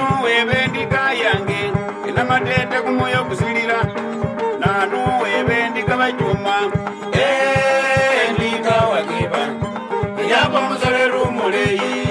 nanuweeba endiga yange ena matete ku mwoyo ogusirira nanuweeba endiga bajuma endiga eh, wageba eyaba omusaleru muleyi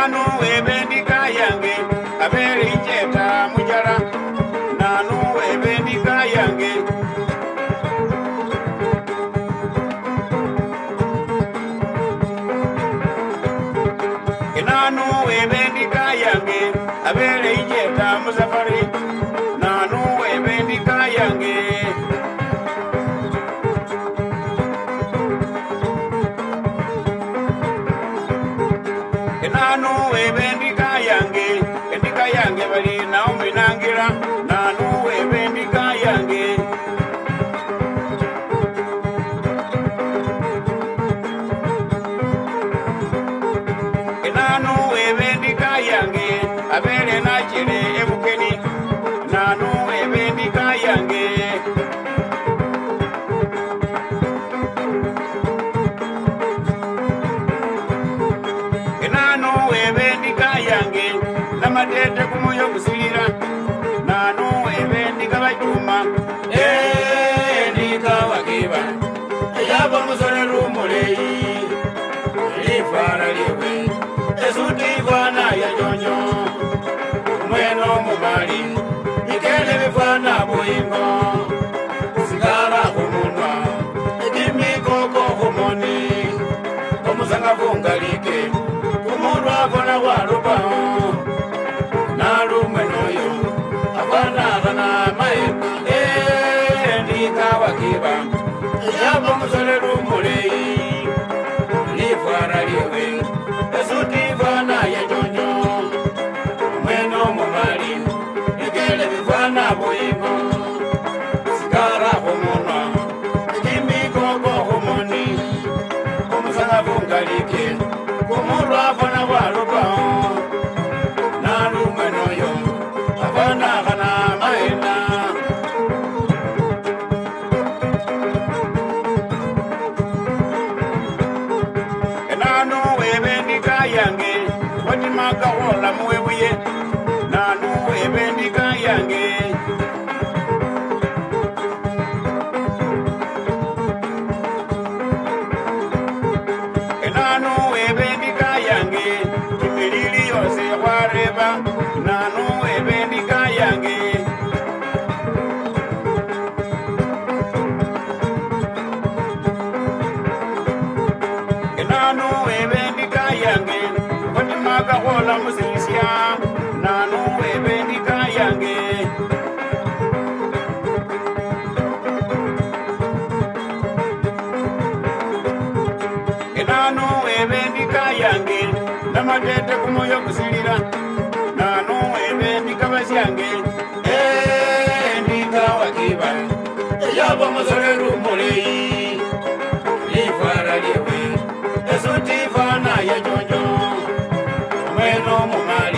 nanu ebendika yange abeere injeeta mujala nanu ebendika yange nanu ebendika yange abeere inje I know we've been nnyo omwena omumali bikele bifaana buyingo sigala khumunwa ekimikoko ngalike nabungalike kumulwako nabwalubao nalumwe noyo avanakana maena. Enano webendika yange watimakawolamuwebuye nzigula musisya nanuwa ebendika yange nanuwa ebendika yange namatete ku mwoyo okusilira nanuwa ebendika basyange endika wakiba eyava musole lumuli como mal.